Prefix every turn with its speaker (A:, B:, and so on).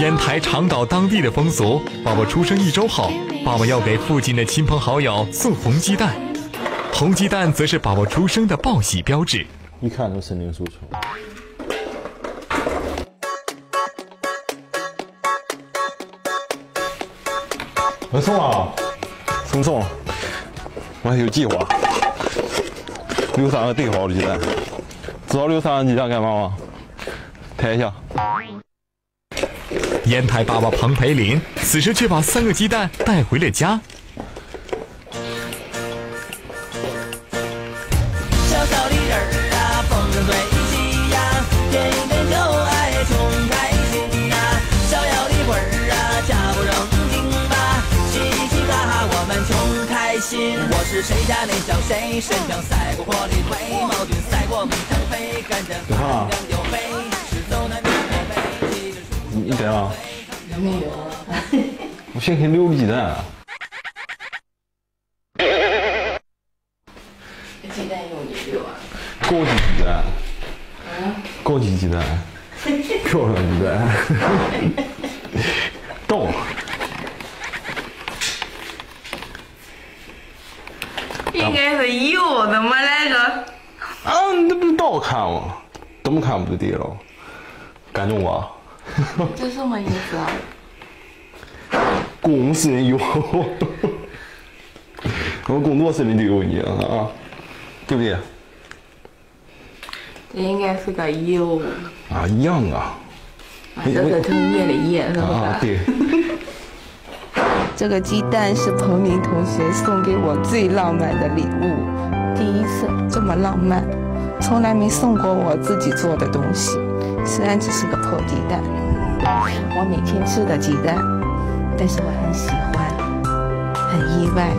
A: 烟台长岛当地的风俗，宝宝出生一周后，爸爸要给附近的亲朋好友送红鸡蛋，红鸡蛋则是宝宝出生的报喜标志。
B: 一看就神灵属穷。我送啊，送送，我还有计划，留三个最好的鸡蛋，知道留三个鸡蛋干嘛吗？抬一下。
A: 烟台爸爸庞培林此时却把三个鸡蛋带回了家。
C: 小小的人儿啊，风生水起呀，天天就爱穷开心呐。小小的魂儿啊，家不正经吧，嘻嘻哈哈我们穷开心。我是谁家那小谁，身强赛过赛过飞，树。
B: 你你带吗？
D: 没有，
B: 我先给你留个鸡蛋。
D: 鸡蛋用你留啊？
B: 高级鸡蛋，高级鸡蛋，漂亮鸡蛋，到。
D: 应该是有，怎么来着？
B: 啊，那不是倒看吗？怎么看不就对了？感动 吧？
D: 这什么意思啊？
B: 公司有，我工作室里都有你啊，对不对？
D: 这应该是个有，
B: 啊，一样啊。
D: 这是成叶的叶，是吧
B: 啊，
D: 是？
B: 对。
E: 这个鸡蛋是彭林同学送给我最浪漫的礼物，第一次这么浪漫，从来没送过我自己做的东西。虽然只是个破鸡蛋，我每天吃的鸡蛋，但是我很喜欢，很意外，